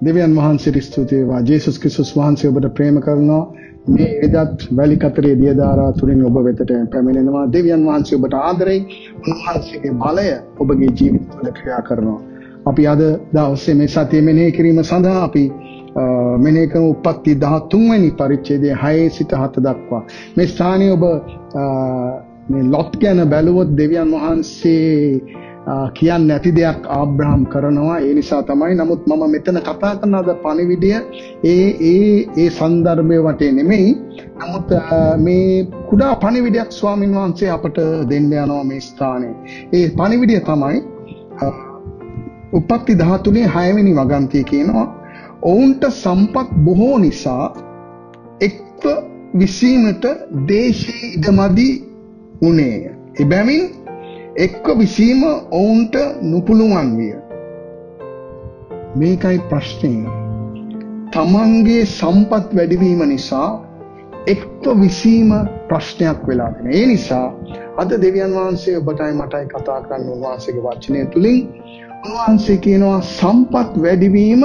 දෙවියන් වහන්සේට ස්තුති වේවා. ජේසුස් ක්‍රිස්තුස් වහන්සේ ඔබට ප්‍රේම කරනවා. මේ එදත් වැලි කතරේ දියදාරා තුලින් ඔබ වෙතට පැමිණෙනවා. දෙවියන් වහන්සේ ඔබට ආදරෙයි. උන්වහන්සේගේ බලය ඔබගේ ජීවිතවල ක්‍රියා කරනවා. අපි අද දවසේ මේ සතිය මෙනෙහි කිරීම සඳහා අපි මෙනෙහි කරන උප්පත්ති 13 වෙනි පරිච්ඡේදයේ 6 සිට 7 දක්වා මේ ස්ථානයේ ඔබ මේ ලොත් ගැන බැලුවොත් දෙවියන් වහන්සේ කියන්න නැති දෙයක් ආබ්‍රහම් කරනවා. ඒ නිසා තමයි නමුත් මම මෙතන කතා කරන අද පණිවිඩය ඒ ඒ ඒ සන්දර්භය වටේ නෙමෙයි. නමුත් මේ කුඩා පණිවිඩයක් ස්වාමින් වහන්සේ අපට දෙන්න යනවා මේ ස්ථානයේ. ඒ පණිවිඩය තමයි උපත්ති 13 6වෙනි වගන්තිය කියනවා. ඔවුන්ට සම්පත් බොහෝ නිසා එක්ව විසීමට දේශී ඉඩමදි වුණේය. එබැවින් එක්ව විසීම ඔවුන්ට නුපුළුවන් විය. මේකයි ප්‍රශ්නය. තමන්ගේ සම්පත් වැඩිවීම නිසා එක්ව විසීම ප්‍රශ්නයක් වෙලා දෙන. ඒ නිසා අද දෙවියන් වහන්සේ ඔබටයි මටයි කතා කරන්න උන්වහන්සේගේ වචනය තුලින් උන්වහන්සේ කියනවා සම්පත් වැඩිවීම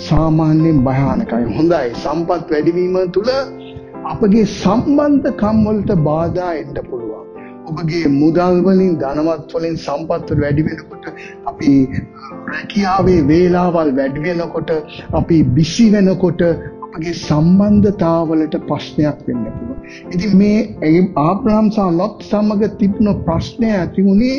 සාමාන්‍යයෙන් භයානකයි. හොඳයි. සම්පත් වැඩිවීම තුළ අපගේ සම්බන්ධකම් වලට බාධා එන්න පුළුවන්. ඔබගේ මුදල් වලින් ධනවත් වලින් සම්පත් වැඩි වෙනකොට අපි රැකියාවේ වේලාවල් වැඩි වෙනකොට අපි බිසි වෙනකොට අපගේ සම්බන්ධතාවලට ප්‍රශ්නයක් වෙන්න පුළුවන්. ඉතින් මේ ආබ්‍රහම් සහ ලොත් සමග තිබුණ ප්‍රශ්නය ඇති වුණේ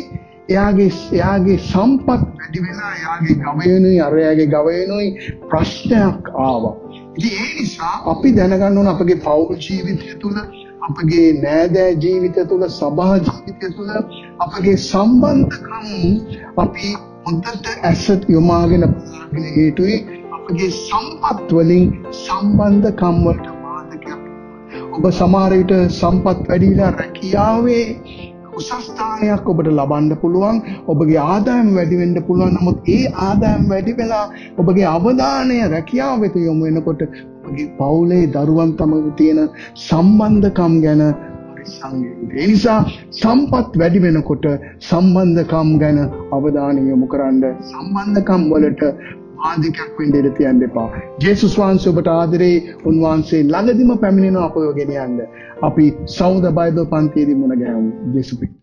එයාගේ එයාගේ සම්පත් වැඩි වෙලා එයාගේ ගවයනුයි අරයාගේ ගවයනුයි ප්‍රශ්නයක් ආවා. ඉතින් ඒ නිසා අපි දැනගන්න ඕන අපගේ පෞල් ජීවිතය තුළ අපගේ නෑදෑ ජීවිතය තුළ සභා ජීවිතය තුළ අපගේ සම්බන්ධකම් අපි හොඳට ඇසත් යොමාගෙන බලාගෙන හේතුයි අපගේ සම්පත් වලින් සම්බන්ධකම් වලට බාධකයක්. ඔබ සමහර විට සම්පත් වැඩිලා රැකියාවේ උසස්ථානයක් ඔබට ලබන්න පුළුවන් ඔබගේ ආදායම් වැඩි වෙන්න පුළුවන්. නමුත් ඒ ආදායම් වැඩි වෙලා ඔබගේ අවධානය රැකියාව වෙත යොමු වෙනකොට ඔබගේ පවුලේ දරුවන් තමග තියෙන සම්බන්ධකම් ගැන ඒ නිසා සම්පත් වැඩි වෙනකොට සම්බන්ධකම් ගැන අවධානය යොමු කරන්න සම්බන්ධකම් වලට ආධිකයක් වෙන්න ඉඩ තියන්න එපා. ජේසුස් වහන්සේ ඔබට ආදරේ උන්වහන්සේ ළඟදිම පැමිණෙන අපව ගෙන යන්න. අපි සෞද බයිබල් පන්තියේදී මුණ ගැහුම් ජේසුස්